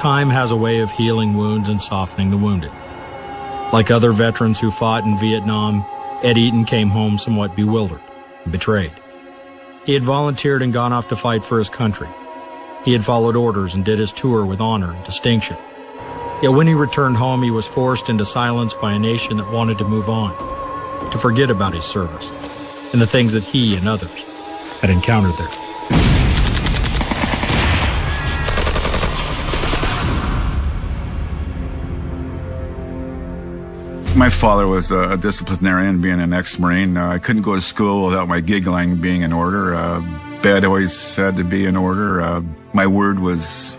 Time has a way of healing wounds and softening the wounded. Like other veterans who fought in Vietnam, Ed Eaton came home somewhat bewildered and betrayed. He had volunteered and gone off to fight for his country. He had followed orders and did his tour with honor and distinction. Yet when he returned home, he was forced into silence by a nation that wanted to move on, to forget about his service and the things that he and others had encountered there. My father was a, disciplinarian, being an ex-Marine. Uh, I couldn't go to school without my gig line being in order. Uh, bed always had to be in order. Uh, my word was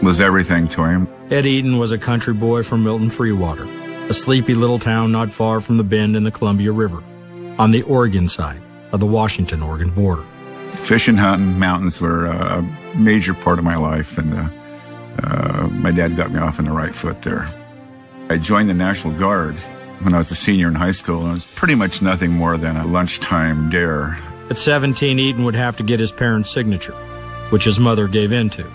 was everything to him. Ed Eaton was a country boy from Milton Freewater, a sleepy little town not far from the bend in the Columbia River, on the Oregon side of the Washington-Oregon border. Fishing, hunting, mountains were a major part of my life, and uh, uh, my dad got me off on the right foot there. I joined the National Guard when I was a senior in high school, and it was pretty much nothing more than a lunchtime dare. At 17, Eaton would have to get his parents' signature, which his mother gave in to,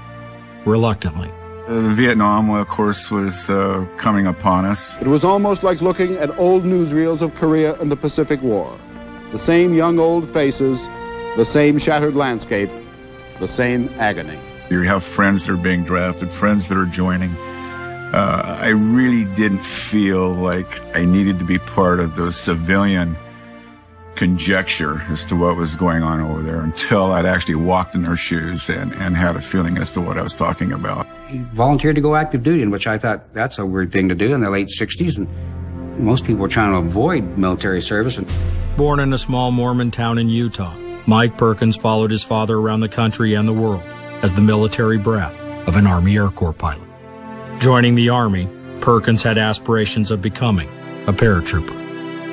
reluctantly. Uh, Vietnam, of course, was uh, coming upon us. It was almost like looking at old newsreels of Korea and the Pacific War. The same young old faces, the same shattered landscape, the same agony. You have friends that are being drafted, friends that are joining uh, I really didn't feel like I needed to be part of the civilian conjecture as to what was going on over there until I'd actually walked in their shoes and, and had a feeling as to what I was talking about. He volunteered to go active duty, in which I thought that's a weird thing to do in the late 60s. And most people were trying to avoid military service. Born in a small Mormon town in Utah, Mike Perkins followed his father around the country and the world as the military brat of an Army Air Corps pilot. Joining the Army, Perkins had aspirations of becoming a paratrooper.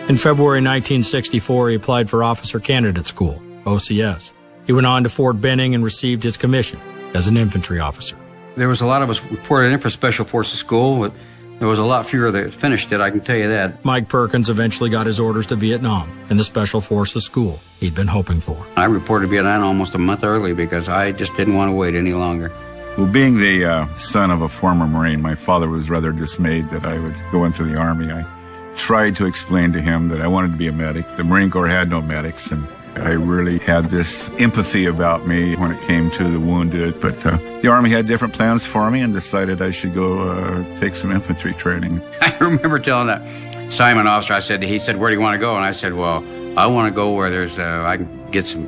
In February 1964, he applied for Officer Candidate School, OCS. He went on to Fort Benning and received his commission as an infantry officer. There was a lot of us reported in for Special Forces School, but there was a lot fewer that finished it, I can tell you that. Mike Perkins eventually got his orders to Vietnam in the Special Forces School he'd been hoping for. I reported Vietnam almost a month early because I just didn't want to wait any longer. Well, being the uh, son of a former Marine, my father was rather dismayed that I would go into the Army. I tried to explain to him that I wanted to be a medic. The Marine Corps had no medics, and I really had this empathy about me when it came to the wounded. But uh, the Army had different plans for me and decided I should go uh, take some infantry training. I remember telling that Simon officer, I said, he said, where do you want to go? And I said, well, I want to go where there's, uh, I can get some,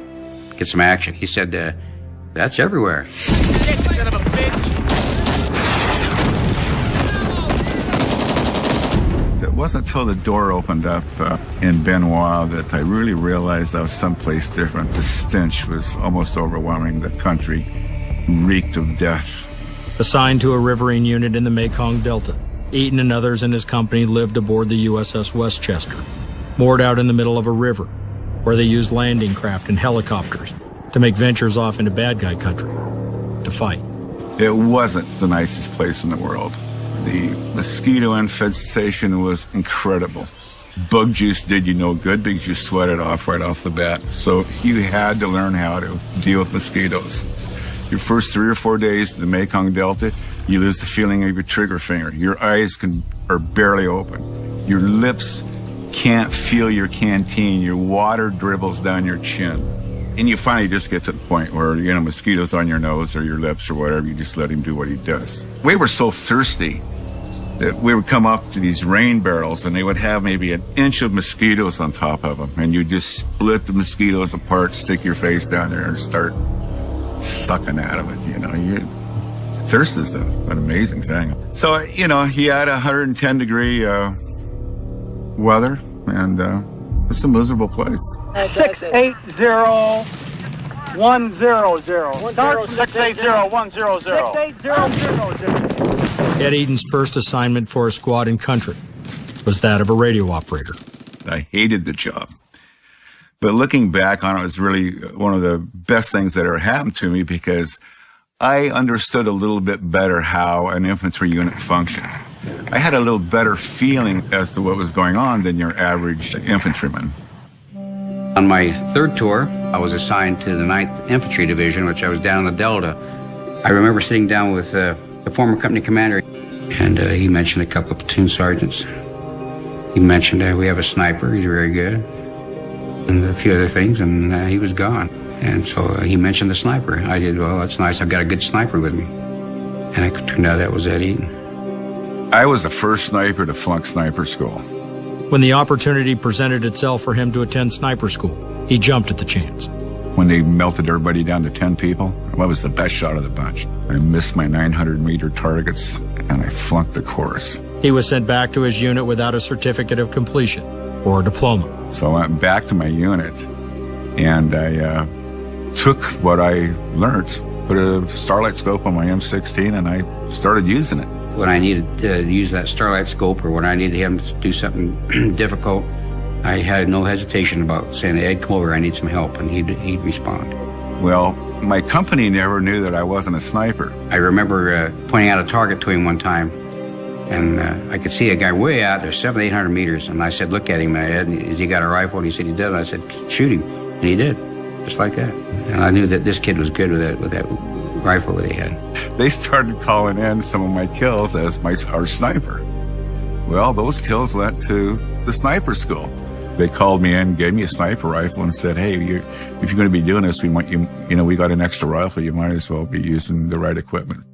get some action. He said, uh, that's everywhere. Wasn't until the door opened up uh, in Bien Hoa that I really realized I was someplace different. The stench was almost overwhelming. The country reeked of death. Assigned to a riverine unit in the Mekong Delta, Eaton and others in his company lived aboard the USS Westchester, moored out in the middle of a river, where they used landing craft and helicopters to make ventures off into bad guy country, to fight. It wasn't the nicest place in the world. The mosquito infestation was incredible. Bug juice did you no good because you sweat it off right off the bat. So you had to learn how to deal with mosquitoes. Your first three or four days in the Mekong Delta, you lose the feeling of your trigger finger. Your eyes can, are barely open. Your lips can't feel your canteen. Your water dribbles down your chin. And you finally just get to the point where, you know, mosquitoes on your nose or your lips or whatever, you just let him do what he does. We were so thirsty that we would come up to these rain barrels and they would have maybe an inch of mosquitoes on top of them. And you just split the mosquitoes apart, stick your face down there and start sucking out of it. You know, you thirst is a, an amazing thing. So, you know, he had 110 degree uh, weather and uh, it's a miserable place. Six eight zero one zero zero. Start six eight zero one zero zero. Six eight zero zero zero. Ed Eaton's first assignment for a squad in country was that of a radio operator. I hated the job. But looking back on it, it was really one of the best things that ever happened to me because I understood a little bit better how an infantry unit functioned. I had a little better feeling as to what was going on than your average infantryman. On my third tour, I was assigned to the 9th Infantry Division, which I was down in the Delta. I remember sitting down with uh, the former company commander, and uh, he mentioned a couple of platoon sergeants. He mentioned uh, we have a sniper, he's very good, and a few other things, and uh, he was gone. And so uh, he mentioned the sniper. I did, well, that's nice, I've got a good sniper with me. And it turned out that was Ed Eaton. I was the first sniper to flunk sniper school. When the opportunity presented itself for him to attend sniper school, he jumped at the chance. When they melted everybody down to 10 people, I was the best shot of the bunch. I missed my 900 meter targets and I flunked the course. He was sent back to his unit without a certificate of completion or a diploma. So I went back to my unit and I uh, took what I learned, put a starlight scope on my M16 and I started using it. When I needed to use that starlight scope or when I needed him to do something difficult, I had no hesitation about saying, Ed, come over, I need some help, and he'd, he'd respond. Well, my company never knew that I wasn't a sniper. I remember uh, pointing out a target to him one time, and uh, I could see a guy way out there, seven, eight hundred meters, and I said, look at him, Ed, has he got a rifle? And he said he did, and I said, shoot him, and he did, just like that. And I knew that this kid was good with that, with that rifle that he had. They started calling in some of my kills as my our sniper. Well, those kills went to the sniper school. They called me in, gave me a sniper rifle, and said, "Hey, you, if you're going to be doing this, we want you. You know, we got an extra rifle. You might as well be using the right equipment."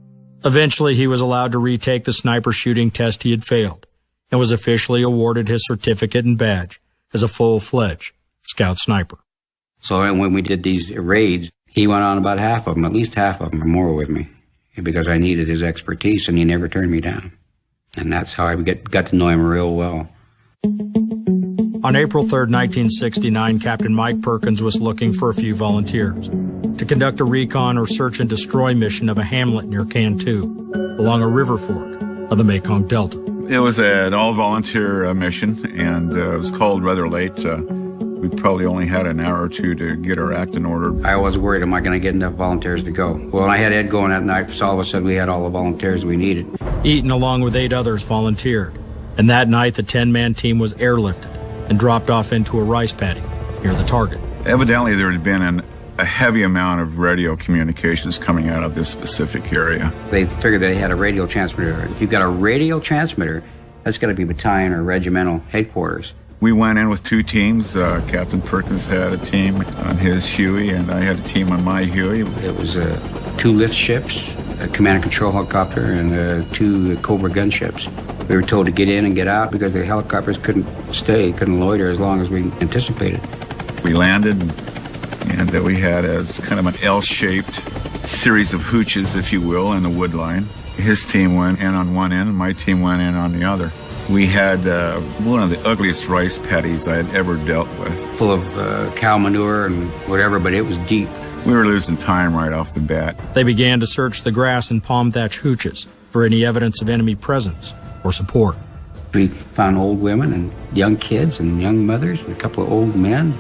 Eventually, he was allowed to retake the sniper shooting test he had failed, and was officially awarded his certificate and badge as a full-fledged scout sniper. So when we did these raids, he went on about half of them, at least half of them or more with me, because I needed his expertise, and he never turned me down. And that's how I get, got to know him real well. On April 3, 1969, Captain Mike Perkins was looking for a few volunteers to conduct a recon or search and destroy mission of a hamlet near Can Tho, along a river fork of the Mekong Delta. It was an all-volunteer uh, mission, and uh, it was called rather late. Uh, we probably only had an hour or two to get our act in order. I was worried, am I going to get enough volunteers to go? Well, I had Ed going that night, so all of a sudden we had all the volunteers we needed. Eaton, along with eight others, volunteered, and that night the 10-man team was airlifted and dropped off into a rice paddy near the target. Evidently, there had been an, a heavy amount of radio communications coming out of this specific area. They figured they had a radio transmitter. If you've got a radio transmitter, that's got to be battalion or regimental headquarters. We went in with two teams. Uh, Captain Perkins had a team on his Huey, and I had a team on my Huey. It was uh, two lift ships, a command and control helicopter, and uh, two Cobra gunships. We were told to get in and get out because the helicopters couldn't stay, couldn't loiter as long as we anticipated. We landed, and uh, we had as kind of an L-shaped series of hooches, if you will, in the wood line. His team went in on one end, and my team went in on the other. We had uh, one of the ugliest rice paddies I had ever dealt with. Full of uh, cow manure and whatever, but it was deep. We were losing time right off the bat. They began to search the grass and palm thatch hooches for any evidence of enemy presence or support. We found old women and young kids and young mothers and a couple of old men,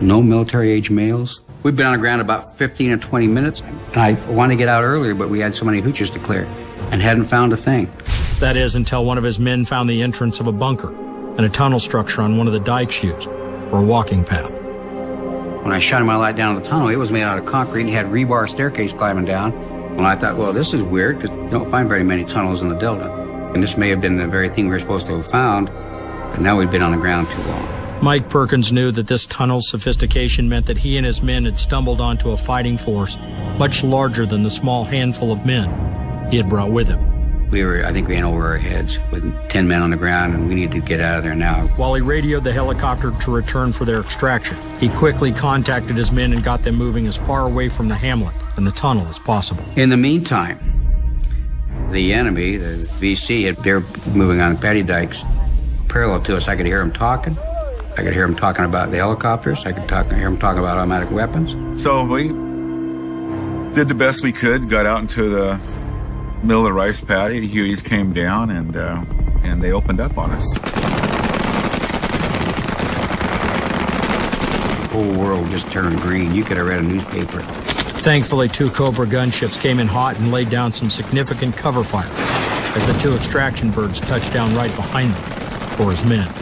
no military age males. We'd been on the ground about 15 or 20 minutes, and I wanted to get out earlier, but we had so many hooches to clear and hadn't found a thing. That is, until one of his men found the entrance of a bunker and a tunnel structure on one of the dikes used for a walking path. When I shot my light down the tunnel, it was made out of concrete and had rebar staircase climbing down. Well, I thought, well, this is weird because you don't find very many tunnels in the Delta. And this may have been the very thing we were supposed to have found, but now we'd been on the ground too long. Mike Perkins knew that this tunnel's sophistication meant that he and his men had stumbled onto a fighting force much larger than the small handful of men he had brought with him. We were, I think, we in over our heads with 10 men on the ground, and we needed to get out of there now. While he radioed the helicopter to return for their extraction, he quickly contacted his men and got them moving as far away from the hamlet and the tunnel as possible. In the meantime, the enemy, the VC, they're moving on the paddy dikes parallel to us. I could hear them talking. I could hear them talking about the helicopters. I could talk, hear them talking about automatic weapons. So we did the best we could, got out into the middle of the rice paddy. The Hueys came down and uh, and they opened up on us. The whole world just turned green. You could have read a newspaper. Thankfully, two Cobra gunships came in hot and laid down some significant cover fire as the two extraction birds touched down right behind them for his men.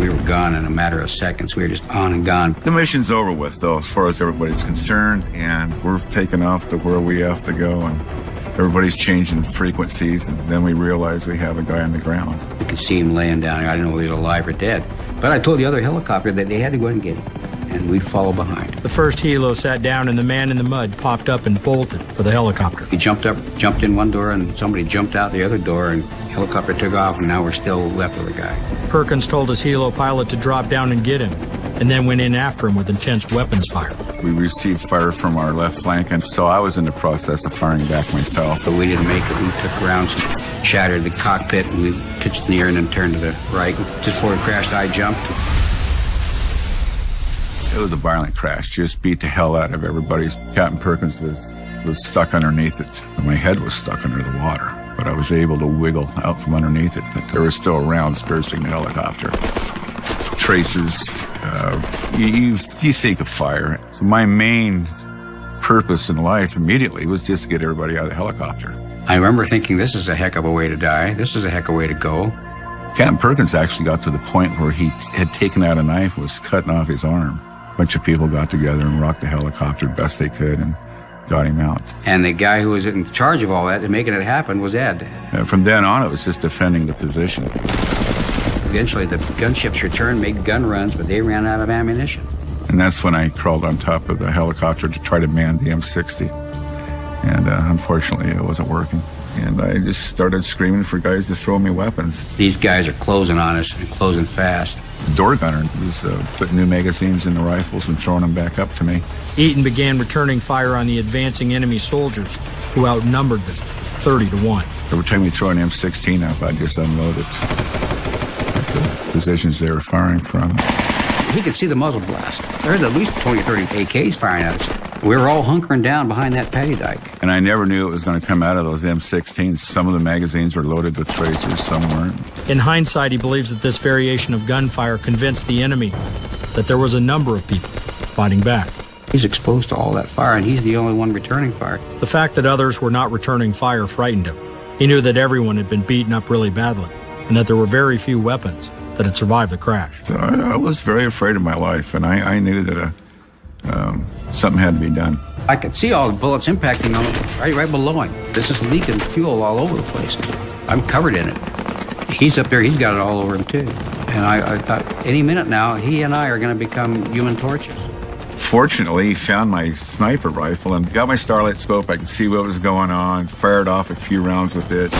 We were gone in a matter of seconds. We were just on and gone. The mission's over with, though, as far as everybody's concerned, and we're taking off to where we have to go. And everybody's changing frequencies, and then we realize we have a guy on the ground. You could see him laying down there. I didn't know if he was alive or dead. But I told the other helicopter that they had to go and get him, and we'd follow behind. The first helo sat down, and the man in the mud popped up and bolted for the helicopter. He jumped up, jumped in one door, and somebody jumped out the other door, and helicopter took off, and now we're still left with a guy. Perkins told his helo pilot to drop down and get him, and then went in after him with intense weapons fire. We received fire from our left flank, and so I was in the process of firing back myself. But we didn't make it. We took rounds, shattered the cockpit, and we pitched in the air and then turned to the right. Just before it crashed, I jumped. It was a violent crash, just beat the hell out of everybody. Captain Perkins was, was stuck underneath it, and my head was stuck under the water. But I was able to wiggle out from underneath it. But there were still rounds bursting the helicopter. Tracers, uh, you, you, you think of fire. So my main purpose in life immediately was just to get everybody out of the helicopter. I remember thinking, this is a heck of a way to die. This is a heck of a way to go. Captain Perkins actually got to the point where he had taken out a knife and was cutting off his arm. A bunch of people got together and rocked the helicopter best they could and got him out. And the guy who was in charge of all that and making it happen was Ed. And from then on, it was just defending the position. Eventually, the gunships returned, made gun runs, but they ran out of ammunition. And that's when I crawled on top of the helicopter to try to man the M60. And uh, unfortunately, it wasn't working. And I just started screaming for guys to throw me weapons. These guys are closing on us and closing fast. The door gunner was uh, putting new magazines in the rifles and throwing them back up to me. Eaton began returning fire on the advancing enemy soldiers, who outnumbered them 30 to 1. Every time we throw an M16 up, I just unload it at the positions they were firing from. He could see the muzzle blast. There's at least 20 30 AKs firing at us. We were all hunkering down behind that paddy dike. And I never knew it was going to come out of those M16s. Some of the magazines were loaded with tracers, some weren't. In hindsight, he believes that this variation of gunfire convinced the enemy that there was a number of people fighting back. He's exposed to all that fire, and he's the only one returning fire. The fact that others were not returning fire frightened him. He knew that everyone had been beaten up really badly, and that there were very few weapons that had survived the crash. So I, I was very afraid of my life, and I, I knew that uh, um, something had to be done. I could see all the bullets impacting on right, right below him. There's just leaking fuel all over the place. I'm covered in it. He's up there, he's got it all over him too. And I, I thought, any minute now, he and I are going to become human torches. Fortunately, he found my sniper rifle and got my starlight scope. I could see what was going on, fired off a few rounds with it.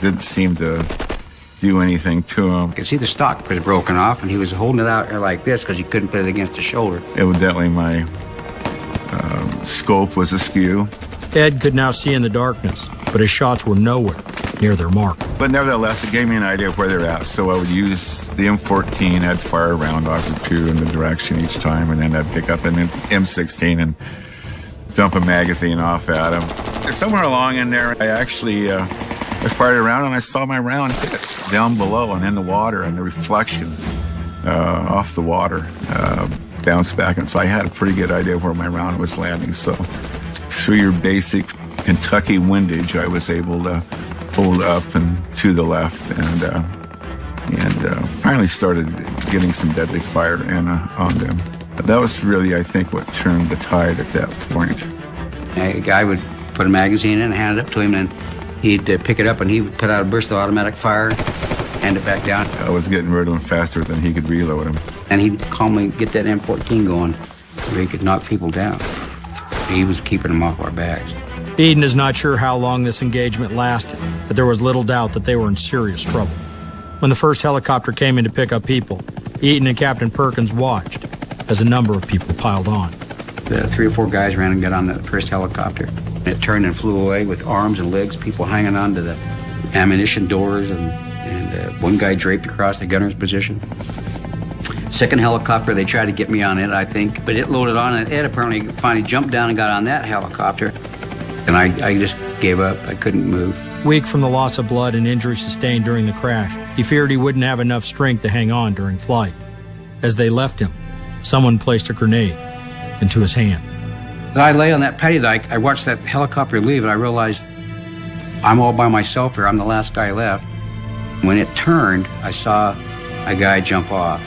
Didn't seem to do anything to him. You could see the stock was broken off, and he was holding it out there like this because he couldn't put it against the shoulder. Evidently, my um, scope was askew. Ed could now see in the darkness, but his shots were nowhere near their mark. But nevertheless, it gave me an idea of where they're at. So I would use the M14, I'd fire a round off or two in the direction each time, and then I'd pick up an M16 and dump a magazine off at him. Somewhere along in there, I actually uh, I fired around and I saw my round hit down below and in the water, and the reflection uh, off the water uh, bounced back. And so I had a pretty good idea where my round was landing. So through your basic Kentucky windage, I was able to hold up and to the left and uh, and uh, finally started getting some deadly fire in, uh, on them. That was really, I think, what turned the tide at that point. A guy would put a magazine in and hand it up to him, and he'd uh, pick it up and he would put out a burst of automatic fire, hand it back down. I was getting rid of him faster than he could reload him. And he'd calmly get that M14 going where he could knock people down. He was keeping them off our backs. Eaton is not sure how long this engagement lasted, but there was little doubt that they were in serious trouble. When the first helicopter came in to pick up people, Eaton and Captain Perkins watched as a number of people piled on. The three or four guys ran and got on the first helicopter. It turned and flew away with arms and legs, people hanging on to the ammunition doors, and, and uh, one guy draped across the gunner's position. Second helicopter, they tried to get me on it, I think, but it loaded on, and Ed apparently finally jumped down and got on that helicopter. And I, I just gave up. I couldn't move. Weak from the loss of blood and injuries sustained during the crash, he feared he wouldn't have enough strength to hang on during flight. As they left him, someone placed a grenade into his hand. As I lay on that paddy dike, I watched that helicopter leave, and I realized I'm all by myself here. I'm the last guy left. When it turned, I saw a guy jump off.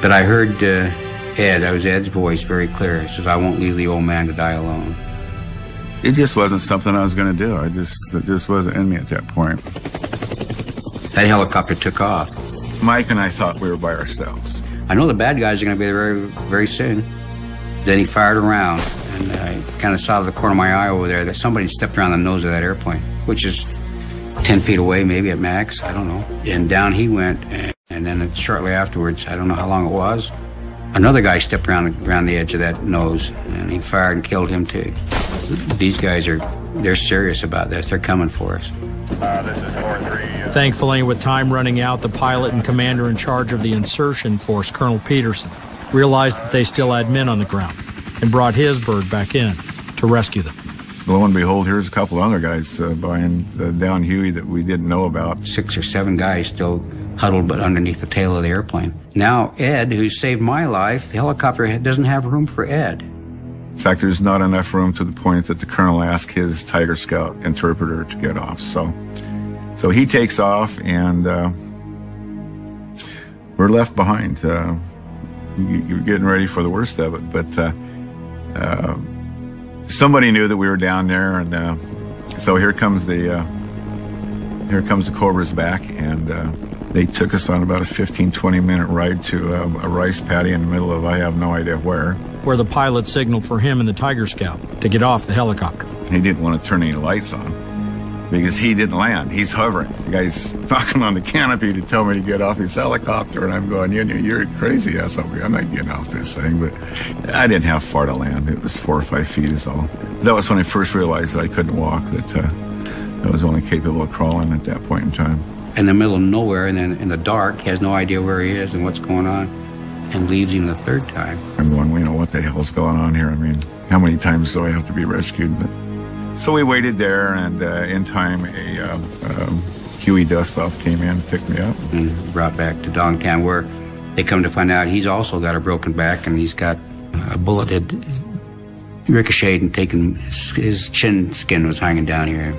But I heard uh, Ed, that was Ed's voice very clear. He says, I won't leave the old man to die alone. it just wasn't something I was going to do. I just, it just wasn't in me at that point. That helicopter took off. Mike and I thought we were by ourselves. I know the bad guys are going to be there very, very soon. Then he fired around, and I kind of saw the corner of my eye over there that somebody stepped around the nose of that airplane, which is 10 feet away, maybe at max. I don't know. And down he went, and then shortly afterwards, I don't know how long it was, another guy stepped around around the edge of that nose, and he fired and killed him too. These guys are they're serious about this. They're coming for us. Uh, this is four three. Uh... Thankfully, with time running out, the pilot and commander in charge of the insertion force, Colonel Peterson, realized that they still had men on the ground and brought his bird back in to rescue them. Lo and behold, here's a couple of other guys uh, buying the down Huey that we didn't know about. Six or seven guys still huddled but underneath the tail of the airplane. Now, Ed, who saved my life, the helicopter doesn't have room for Ed. In fact, there's not enough room to the point that the colonel asked his Tiger Scout interpreter to get off. So, so he takes off, and uh, we're left behind. Uh, you're getting ready for the worst of it, but uh, uh somebody knew that we were down there, and uh, so here comes the uh, here comes the Cobras back, and uh, they took us on about a 15, 20 minute ride to uh, a rice paddy in the middle of I have no idea where. Where the pilot signaled for him and the Tiger Scout to get off the helicopter. He didn't want to turn any lights on because he didn't land. He's hovering. The guy's knocking on the canopy to tell me to get off his helicopter, and I'm going, you know, you're crazy ass I'm not getting off this thing. But I didn't have far to land. It was four or five feet is all. That was when I first realized that I couldn't walk, that uh, I was only capable of crawling at that point in time. In the middle of nowhere and then in the dark, he has no idea where he is and what's going on, and leaves him the third time. I'm going, you know, what the hell's going on here? I mean, how many times do I have to be rescued? But so we waited there, and uh, in time, a uh, um, Huey Dustoff came in, picked me up, and brought back to Dong Tam, where they come to find out he's also got a broken back, and he's got a bullet had ricocheted and taken his chin skin was hanging down here.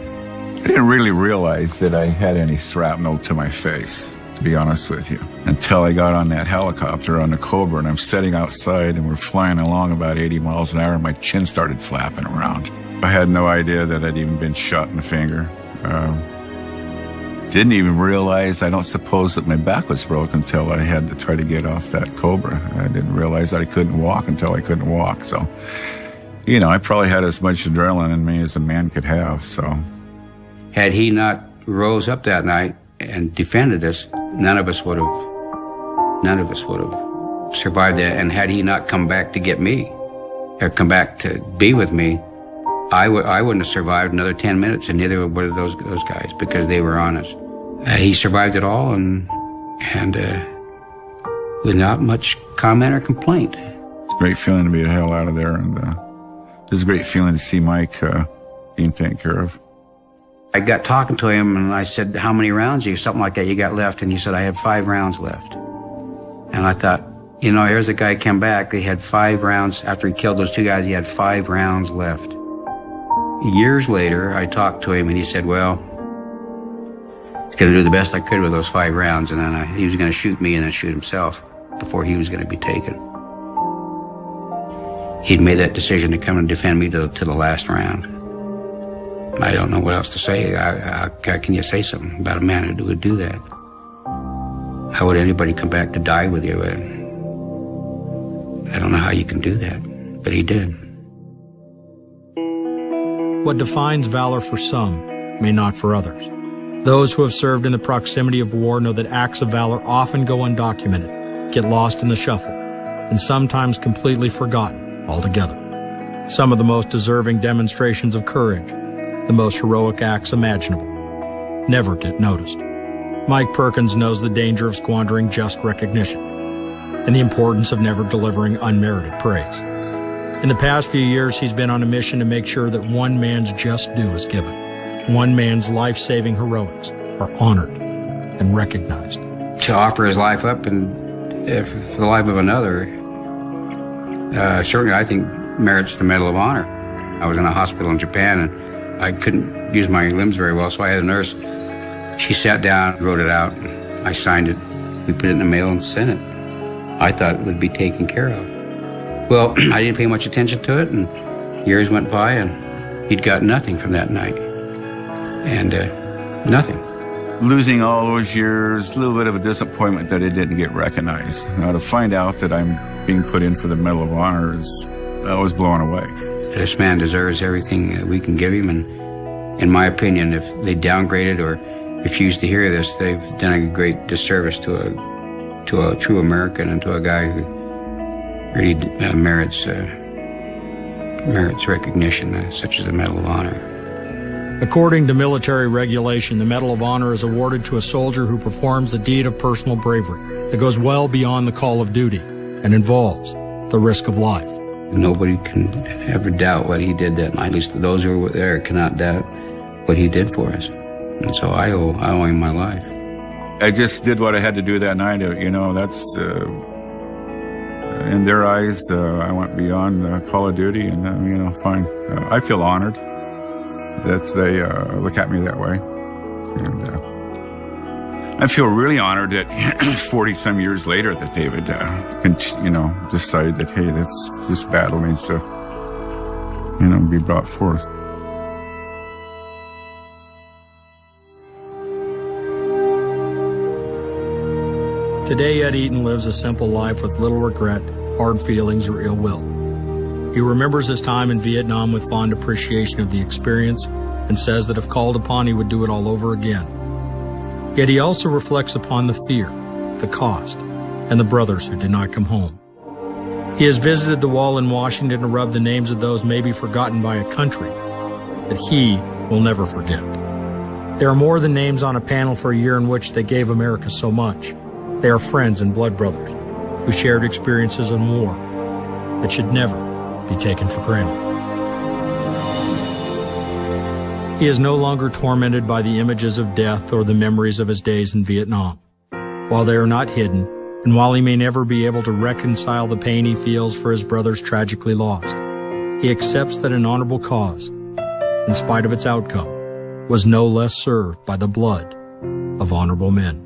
I didn't really realize that I had any shrapnel to my face, to be honest with you, until I got on that helicopter on the Cobra, and I'm sitting outside, and we're flying along about 80 miles an hour, and my chin started flapping around. I had no idea that I'd even been shot in the finger. Um, didn't even realize, I don't suppose that my back was broken until I had to try to get off that Cobra. I didn't realize that I couldn't walk until I couldn't walk. So, you know, I probably had as much adrenaline in me as a man could have. So, had he not rose up that night and defended us, none of us would have, none of us would have survived that. And had he not come back to get me, or come back to be with me, I w- I wouldn't have survived another 10 minutes, and neither would those, those guys because they were honest. Uh, he survived it all and, and uh, with not much comment or complaint. It's a great feeling to be the hell out of there, and uh, it's a great feeling to see Mike uh, being taken care of. I got talking to him, and I said, How many rounds you, something like that, you got left? And he said, I have five rounds left. And I thought, you know, here's a guy came back. They had five rounds after he killed those two guys. He had five rounds left. Years later, I talked to him and he said, well, I going to do the best I could with those five rounds, and then I, he was going to shoot me and then shoot himself before he was going to be taken. He'd made that decision to come and defend me to, to the last round. I don't know what else to say. How can you say something about a man who would do that? How would anybody come back to die with you? I don't know how you can do that, but he did. What defines valor for some may not for others. Those who have served in the proximity of war know that acts of valor often go undocumented, get lost in the shuffle, and sometimes completely forgotten altogether. Some of the most deserving demonstrations of courage, the most heroic acts imaginable, never get noticed. Mike Perkins knows the danger of squandering just recognition and the importance of never delivering unmerited praise. In the past few years, he's been on a mission to make sure that one man's just due is given. One man's life-saving heroics are honored and recognized. To offer his life up and for the life of another, uh, certainly I think merits the Medal of Honor. I was in a hospital in Japan and I couldn't use my limbs very well, so I had a nurse. She sat down, wrote it out. I signed it. We put it in the mail and sent it. I thought it would be taken care of. Well, I didn't pay much attention to it, and years went by, and he'd got nothing from that night. And uh, nothing. Losing all those years, a little bit of a disappointment that it didn't get recognized. Now, to find out that I'm being put in for the Medal of Honor is, I was blown away. This man deserves everything that we can give him, and in my opinion, if they downgrade it or refuse to hear this, they've done a great disservice to a to a true American and to a guy who really uh, merits uh, merits recognition, uh, such as the Medal of Honor. According to military regulation, the Medal of Honor is awarded to a soldier who performs a deed of personal bravery that goes well beyond the call of duty and involves the risk of life. Nobody can ever doubt what he did that night. At least those who were there cannot doubt what he did for us. And so I owe, I owe him my life. I just did what I had to do that night. You know, that's uh, in their eyes. Uh, I went beyond uh, Call of Duty, and uh, you know, fine. Uh, I feel honored that they uh, look at me that way, and I feel really honored that 40 some years later that David, you know, decided that hey, this this battle needs to, you know, be brought forth. Today, Ed Eaton lives a simple life with little regret, hard feelings, or ill will. He remembers his time in Vietnam with fond appreciation of the experience and says that if called upon, he would do it all over again. Yet he also reflects upon the fear, the cost, and the brothers who did not come home. He has visited the wall in Washington to rub the names of those maybe forgotten by a country that he will never forget. There are more than names on a panel for a year in which they gave America so much. They are friends and blood brothers who shared experiences in war that should never be taken for granted. He is no longer tormented by the images of death or the memories of his days in Vietnam. While they are not hidden, and while he may never be able to reconcile the pain he feels for his brothers tragically lost, he accepts that an honorable cause, in spite of its outcome, was no less served by the blood of honorable men.